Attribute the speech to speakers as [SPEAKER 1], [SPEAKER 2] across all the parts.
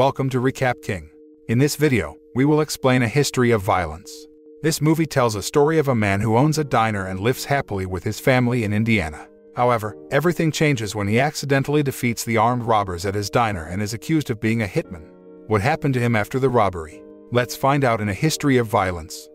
[SPEAKER 1] welcome to Recap King. In this video, we will explain a history of violence. This movie tells a story of a man who owns a diner and lives happily with his family in Indiana. However, everything changes when he accidentally defeats the armed robbers at his diner and is accused of being a hitman. What happened to him after the robbery? Let's find out in a history of violence.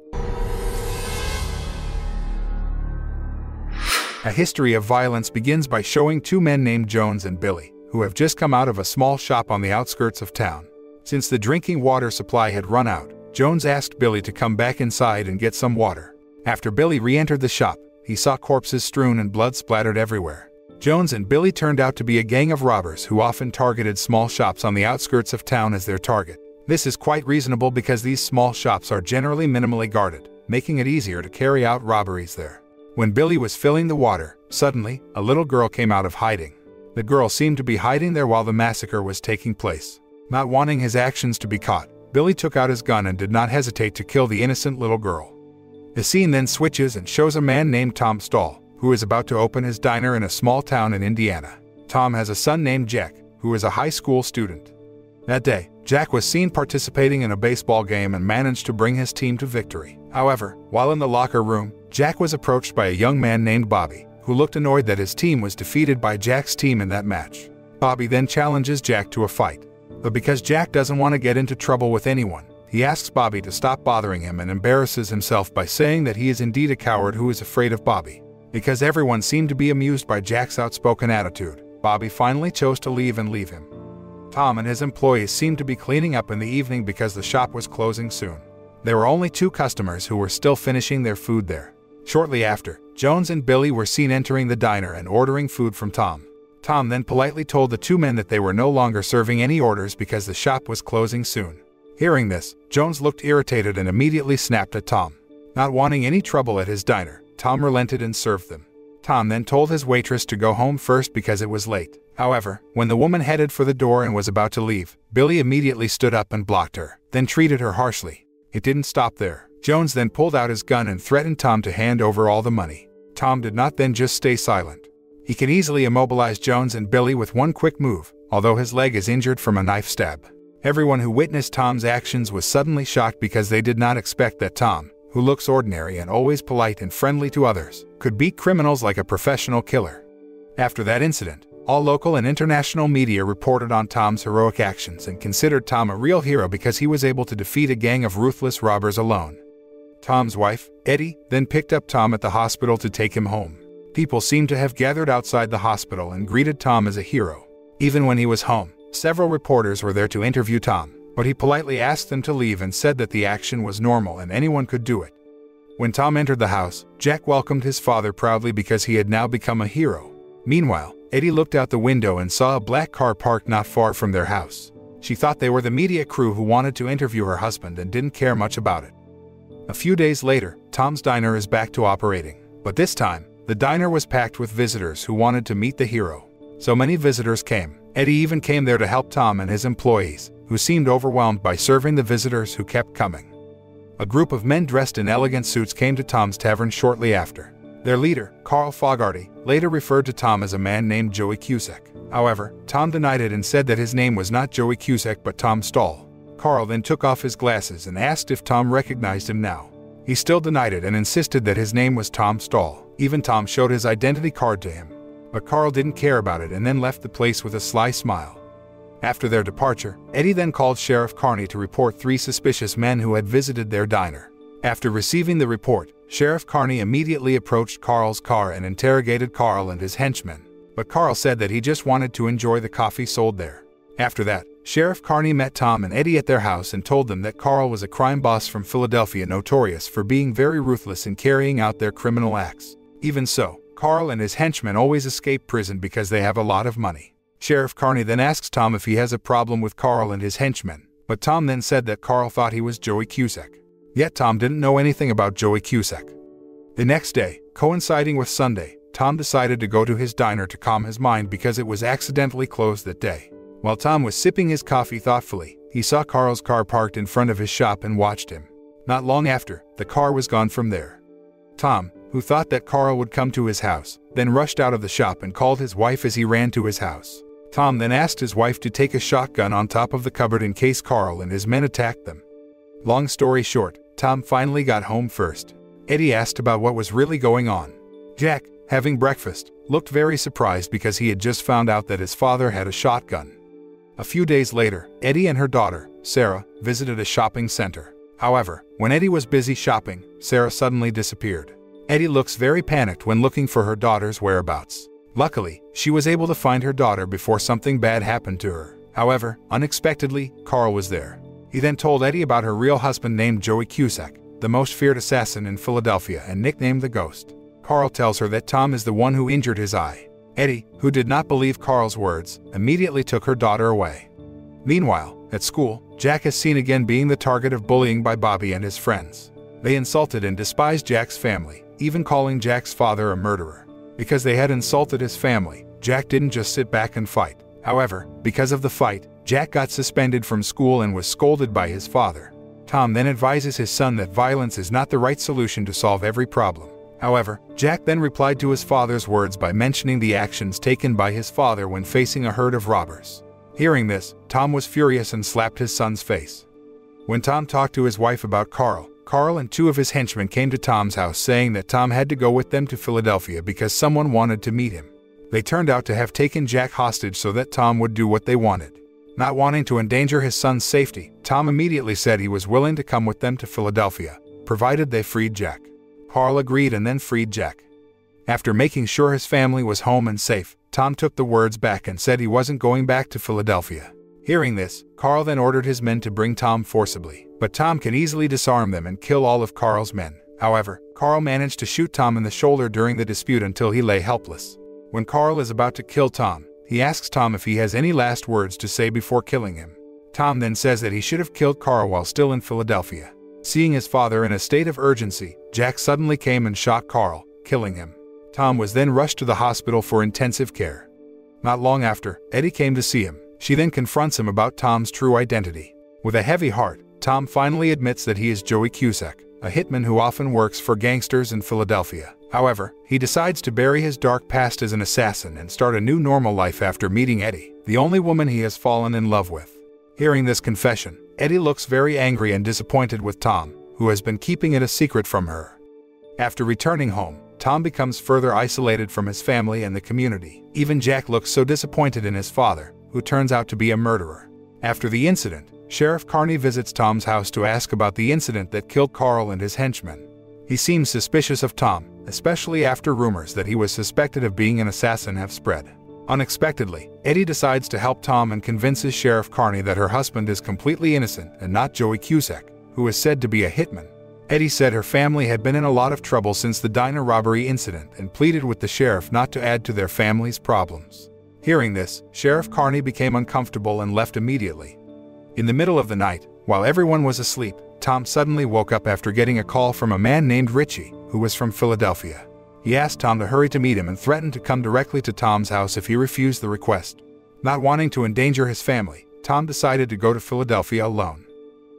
[SPEAKER 1] A history of violence begins by showing two men named Jones and Billy, who have just come out of a small shop on the outskirts of town. Since the drinking water supply had run out, Jones asked Billy to come back inside and get some water. After Billy re-entered the shop, he saw corpses strewn and blood splattered everywhere. Jones and Billy turned out to be a gang of robbers who often targeted small shops on the outskirts of town as their target. This is quite reasonable because these small shops are generally minimally guarded, making it easier to carry out robberies there. When Billy was filling the water, suddenly, a little girl came out of hiding. The girl seemed to be hiding there while the massacre was taking place. Not wanting his actions to be caught, Billy took out his gun and did not hesitate to kill the innocent little girl. The scene then switches and shows a man named Tom Stall, who is about to open his diner in a small town in Indiana. Tom has a son named Jack, who is a high school student. That day, Jack was seen participating in a baseball game and managed to bring his team to victory. However, while in the locker room, Jack was approached by a young man named Bobby, who looked annoyed that his team was defeated by Jack's team in that match. Bobby then challenges Jack to a fight. But because Jack doesn't want to get into trouble with anyone, he asks Bobby to stop bothering him and embarrasses himself by saying that he is indeed a coward who is afraid of Bobby. Because everyone seemed to be amused by Jack's outspoken attitude, Bobby finally chose to leave and leave him. Tom and his employees seemed to be cleaning up in the evening because the shop was closing soon. There were only two customers who were still finishing their food there. Shortly after, Jones and Billy were seen entering the diner and ordering food from Tom. Tom then politely told the two men that they were no longer serving any orders because the shop was closing soon. Hearing this, Jones looked irritated and immediately snapped at Tom. Not wanting any trouble at his diner, Tom relented and served them. Tom then told his waitress to go home first because it was late. However, when the woman headed for the door and was about to leave, Billy immediately stood up and blocked her, then treated her harshly. It didn't stop there. Jones then pulled out his gun and threatened Tom to hand over all the money. Tom did not then just stay silent. He can easily immobilize Jones and Billy with one quick move, although his leg is injured from a knife stab. Everyone who witnessed Tom's actions was suddenly shocked because they did not expect that Tom, who looks ordinary and always polite and friendly to others, could beat criminals like a professional killer. After that incident, all local and international media reported on Tom's heroic actions and considered Tom a real hero because he was able to defeat a gang of ruthless robbers alone. Tom's wife, Eddie, then picked up Tom at the hospital to take him home. People seemed to have gathered outside the hospital and greeted Tom as a hero. Even when he was home, several reporters were there to interview Tom, but he politely asked them to leave and said that the action was normal and anyone could do it. When Tom entered the house, Jack welcomed his father proudly because he had now become a hero. Meanwhile, Eddie looked out the window and saw a black car parked not far from their house. She thought they were the media crew who wanted to interview her husband and didn't care much about it. A few days later, Tom's Diner is back to operating. But this time, the diner was packed with visitors who wanted to meet the hero. So many visitors came. Eddie even came there to help Tom and his employees, who seemed overwhelmed by serving the visitors who kept coming. A group of men dressed in elegant suits came to Tom's tavern shortly after. Their leader, Carl Fogarty, later referred to Tom as a man named Joey Cusack. However, Tom denied it and said that his name was not Joey Cusack but Tom Stall. Carl then took off his glasses and asked if Tom recognized him now. He still denied it and insisted that his name was Tom Stall. Even Tom showed his identity card to him. But Carl didn't care about it and then left the place with a sly smile. After their departure, Eddie then called Sheriff Carney to report three suspicious men who had visited their diner. After receiving the report, Sheriff Carney immediately approached Carl's car and interrogated Carl and his henchmen. But Carl said that he just wanted to enjoy the coffee sold there. After that, Sheriff Carney met Tom and Eddie at their house and told them that Carl was a crime boss from Philadelphia notorious for being very ruthless in carrying out their criminal acts. Even so, Carl and his henchmen always escape prison because they have a lot of money. Sheriff Carney then asks Tom if he has a problem with Carl and his henchmen, but Tom then said that Carl thought he was Joey Cusack. Yet Tom didn't know anything about Joey Cusack. The next day, coinciding with Sunday, Tom decided to go to his diner to calm his mind because it was accidentally closed that day. While Tom was sipping his coffee thoughtfully, he saw Carl's car parked in front of his shop and watched him. Not long after, the car was gone from there. Tom, who thought that Carl would come to his house, then rushed out of the shop and called his wife as he ran to his house. Tom then asked his wife to take a shotgun on top of the cupboard in case Carl and his men attacked them. Long story short, Tom finally got home first. Eddie asked about what was really going on. Jack, having breakfast, looked very surprised because he had just found out that his father had a shotgun. A few days later, Eddie and her daughter, Sarah, visited a shopping center. However, when Eddie was busy shopping, Sarah suddenly disappeared. Eddie looks very panicked when looking for her daughter's whereabouts. Luckily, she was able to find her daughter before something bad happened to her. However, unexpectedly, Carl was there. He then told Eddie about her real husband named Joey Cusack, the most feared assassin in Philadelphia and nicknamed the Ghost. Carl tells her that Tom is the one who injured his eye. Eddie, who did not believe Carl's words, immediately took her daughter away. Meanwhile, at school, Jack is seen again being the target of bullying by Bobby and his friends. They insulted and despised Jack's family, even calling Jack's father a murderer. Because they had insulted his family, Jack didn't just sit back and fight. However, because of the fight, Jack got suspended from school and was scolded by his father. Tom then advises his son that violence is not the right solution to solve every problem. However, Jack then replied to his father's words by mentioning the actions taken by his father when facing a herd of robbers. Hearing this, Tom was furious and slapped his son's face. When Tom talked to his wife about Carl, Carl and two of his henchmen came to Tom's house saying that Tom had to go with them to Philadelphia because someone wanted to meet him. They turned out to have taken Jack hostage so that Tom would do what they wanted. Not wanting to endanger his son's safety, Tom immediately said he was willing to come with them to Philadelphia, provided they freed Jack. Carl agreed and then freed Jack. After making sure his family was home and safe, Tom took the words back and said he wasn't going back to Philadelphia. Hearing this, Carl then ordered his men to bring Tom forcibly, but Tom can easily disarm them and kill all of Carl's men. However, Carl managed to shoot Tom in the shoulder during the dispute until he lay helpless. When Carl is about to kill Tom, he asks Tom if he has any last words to say before killing him. Tom then says that he should have killed Carl while still in Philadelphia. Seeing his father in a state of urgency, Jack suddenly came and shot Carl, killing him. Tom was then rushed to the hospital for intensive care. Not long after, Eddie came to see him, she then confronts him about Tom's true identity. With a heavy heart, Tom finally admits that he is Joey Cusack, a hitman who often works for gangsters in Philadelphia. However, he decides to bury his dark past as an assassin and start a new normal life after meeting Eddie, the only woman he has fallen in love with. Hearing this confession, Eddie looks very angry and disappointed with Tom, who has been keeping it a secret from her. After returning home, Tom becomes further isolated from his family and the community. Even Jack looks so disappointed in his father, who turns out to be a murderer. After the incident, Sheriff Carney visits Tom's house to ask about the incident that killed Carl and his henchmen. He seems suspicious of Tom, especially after rumors that he was suspected of being an assassin have spread. Unexpectedly, Eddie decides to help Tom and convinces Sheriff Carney that her husband is completely innocent and not Joey Cusack, who is said to be a hitman. Eddie said her family had been in a lot of trouble since the diner robbery incident and pleaded with the sheriff not to add to their family's problems. Hearing this, Sheriff Carney became uncomfortable and left immediately. In the middle of the night, while everyone was asleep, Tom suddenly woke up after getting a call from a man named Richie, who was from Philadelphia. He asked Tom to hurry to meet him and threatened to come directly to Tom's house if he refused the request. Not wanting to endanger his family, Tom decided to go to Philadelphia alone.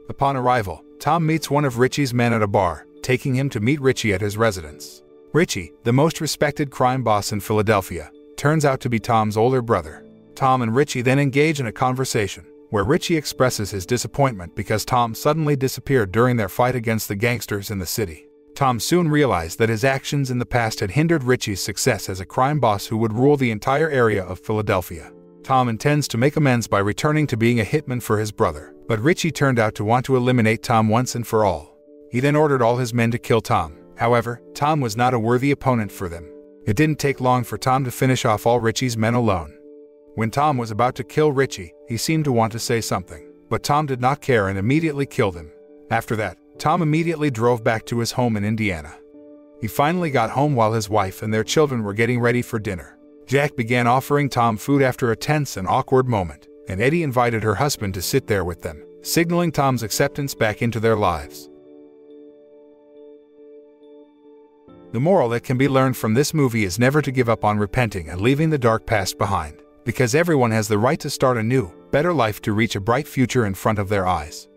[SPEAKER 1] Upon arrival, Tom meets one of Richie's men at a bar, taking him to meet Richie at his residence. Richie, the most respected crime boss in Philadelphia, turns out to be Tom's older brother. Tom and Richie then engage in a conversation, where Richie expresses his disappointment because Tom suddenly disappeared during their fight against the gangsters in the city. Tom soon realized that his actions in the past had hindered Richie's success as a crime boss who would rule the entire area of Philadelphia. Tom intends to make amends by returning to being a hitman for his brother, but Richie turned out to want to eliminate Tom once and for all. He then ordered all his men to kill Tom. However, Tom was not a worthy opponent for them. It didn't take long for Tom to finish off all Richie's men alone. When Tom was about to kill Richie, he seemed to want to say something, but Tom did not care and immediately killed him. After that, Tom immediately drove back to his home in Indiana. He finally got home while his wife and their children were getting ready for dinner. Jack began offering Tom food after a tense and awkward moment, and Eddie invited her husband to sit there with them, signaling Tom's acceptance back into their lives. The moral that can be learned from this movie is never to give up on repenting and leaving the dark past behind, because everyone has the right to start a new, better life to reach a bright future in front of their eyes.